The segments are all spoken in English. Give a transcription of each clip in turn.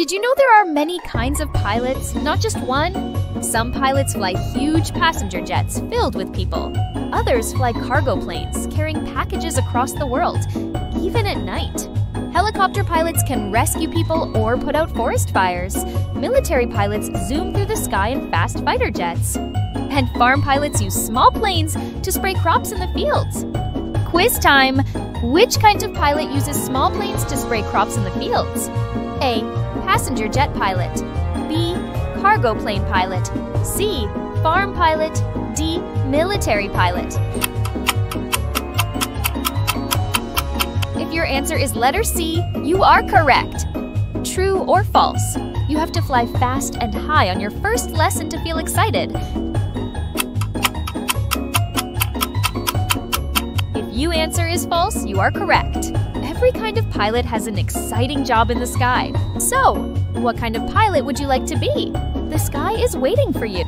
Did you know there are many kinds of pilots, not just one? Some pilots fly huge passenger jets filled with people. Others fly cargo planes carrying packages across the world, even at night. Helicopter pilots can rescue people or put out forest fires. Military pilots zoom through the sky in fast fighter jets. And farm pilots use small planes to spray crops in the fields. Quiz time! Which kind of pilot uses small planes to spray crops in the fields? A. Passenger jet pilot. B. Cargo plane pilot. C. Farm pilot. D. Military pilot. If your answer is letter C, you are correct. True or false? You have to fly fast and high on your first lesson to feel excited. If you answer is false, you are correct. Every kind of pilot has an exciting job in the sky. So, what kind of pilot would you like to be? The sky is waiting for you.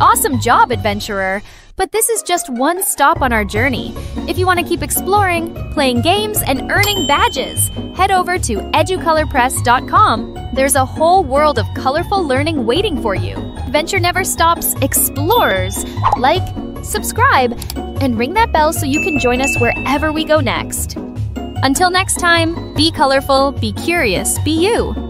Awesome job, adventurer! But this is just one stop on our journey. If you want to keep exploring, playing games, and earning badges, head over to educolorpress.com. There's a whole world of colorful learning waiting for you. Adventure never stops, explorers! Like, subscribe, and ring that bell so you can join us wherever we go next. Until next time, be colorful, be curious, be you.